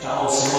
Ciao.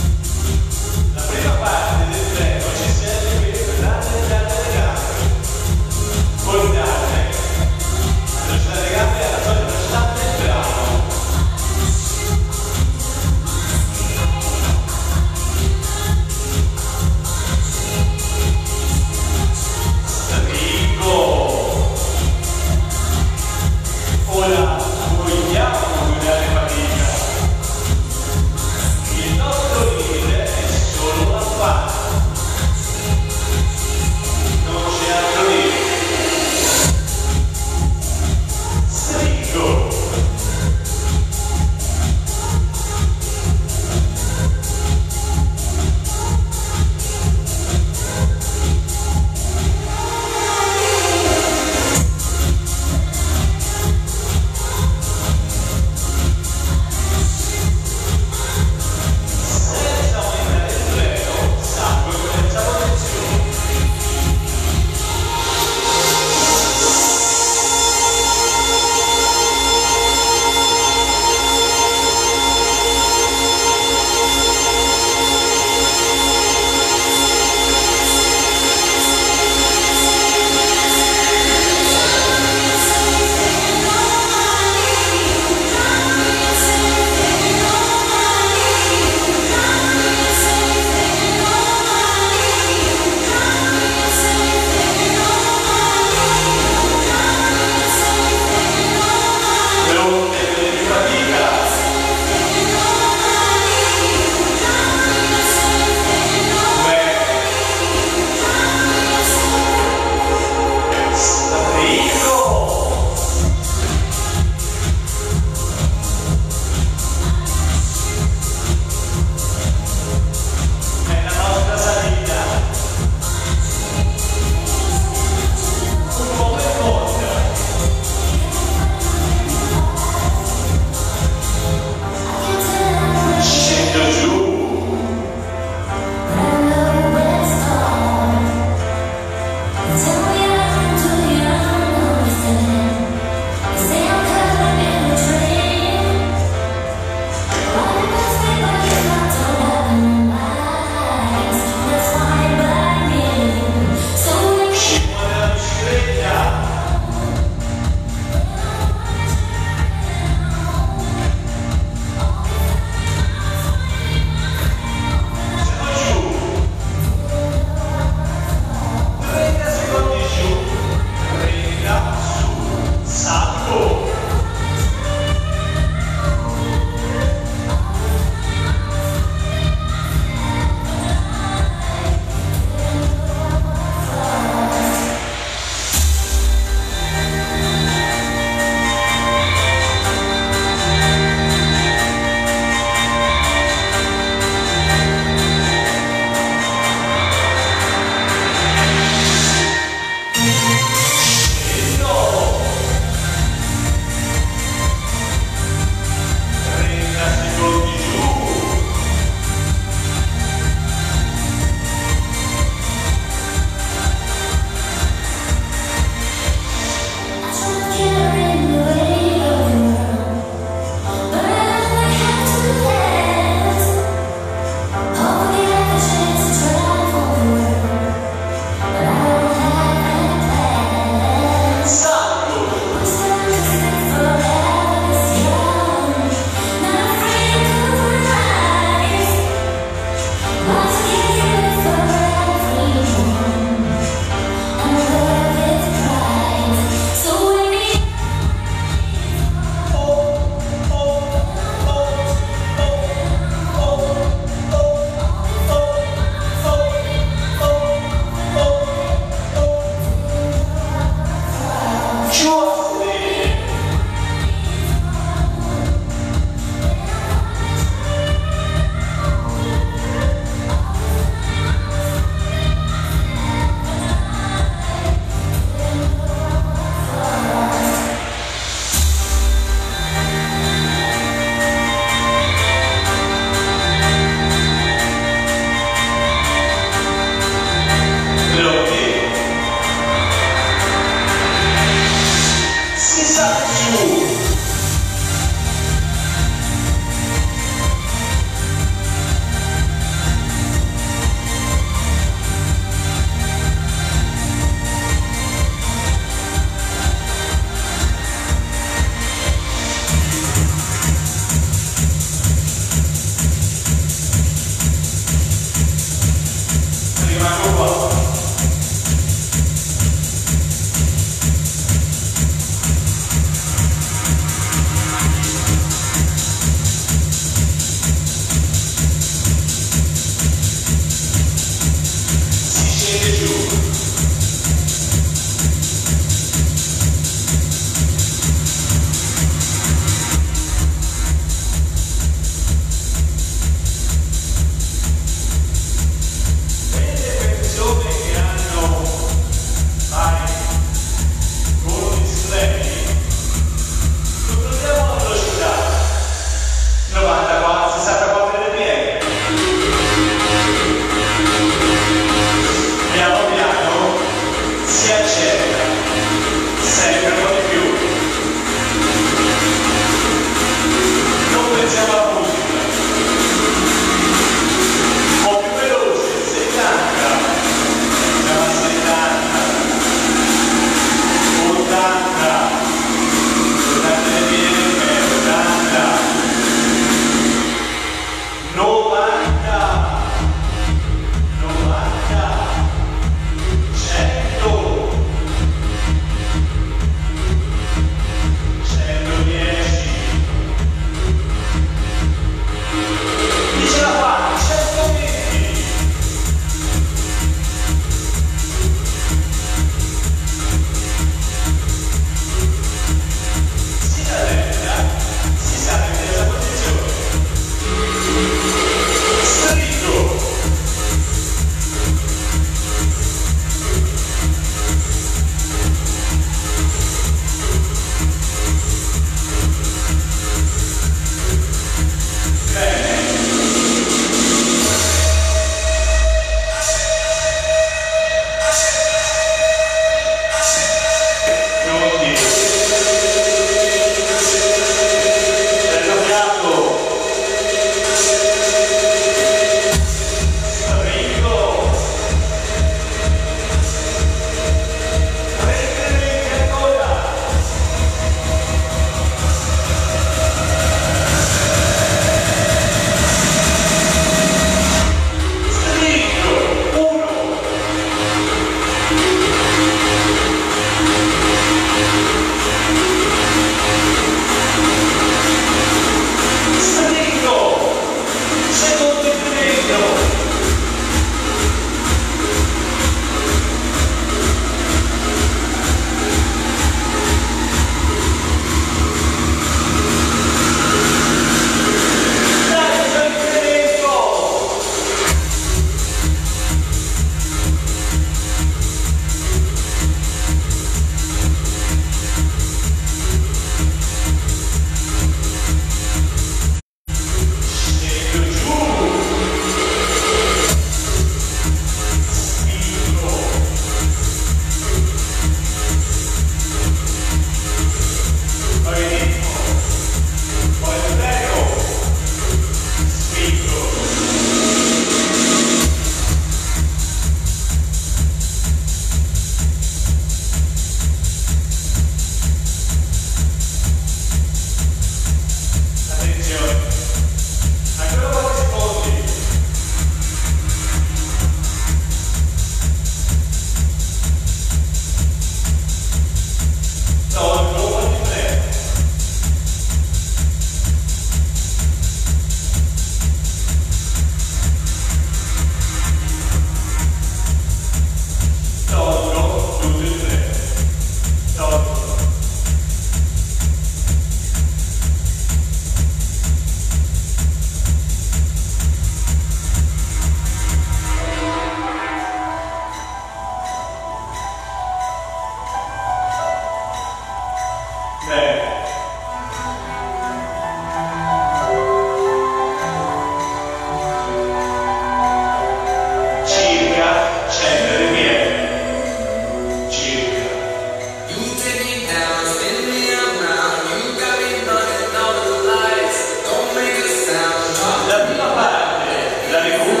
Hallelujah.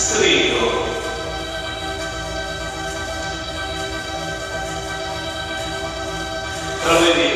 strigo Proveniamo